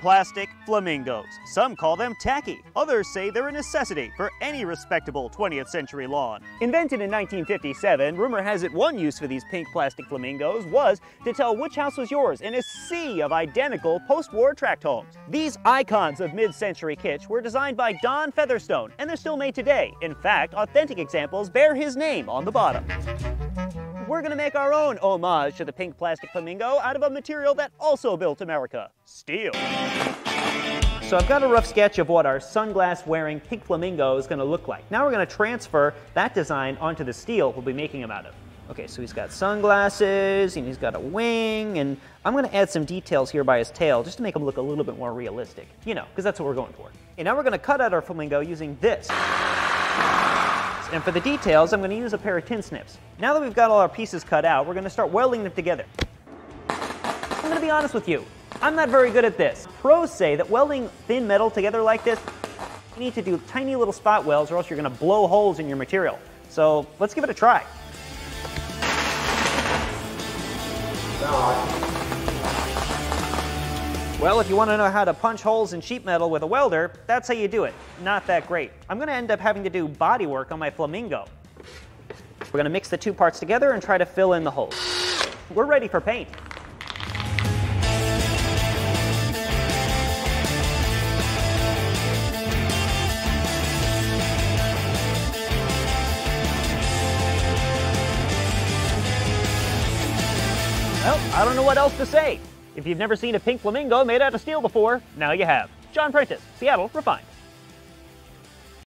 plastic flamingos. Some call them tacky. Others say they're a necessity for any respectable 20th century lawn. Invented in 1957, rumor has it one use for these pink plastic flamingos was to tell which house was yours in a sea of identical post-war tract homes. These icons of mid-century kitsch were designed by Don Featherstone, and they're still made today. In fact, authentic examples bear his name on the bottom we're gonna make our own homage to the pink plastic flamingo out of a material that also built America, steel. So I've got a rough sketch of what our sunglass wearing pink flamingo is gonna look like. Now we're gonna transfer that design onto the steel we'll be making him out of. Okay, so he's got sunglasses, and he's got a wing, and I'm gonna add some details here by his tail just to make him look a little bit more realistic. You know, because that's what we're going for. And now we're gonna cut out our flamingo using this. And for the details, I'm going to use a pair of tin snips. Now that we've got all our pieces cut out, we're going to start welding them together. I'm going to be honest with you. I'm not very good at this. Pros say that welding thin metal together like this, you need to do tiny little spot welds or else you're going to blow holes in your material. So let's give it a try. Well, if you want to know how to punch holes in sheet metal with a welder, that's how you do it. Not that great. I'm going to end up having to do body work on my flamingo. We're going to mix the two parts together and try to fill in the holes. We're ready for paint. Well, I don't know what else to say. If you've never seen a pink flamingo made out of steel before, now you have. John Prentice, Seattle Refined.